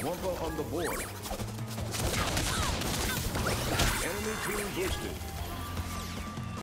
Wumpa on the board. Enemy team boosted.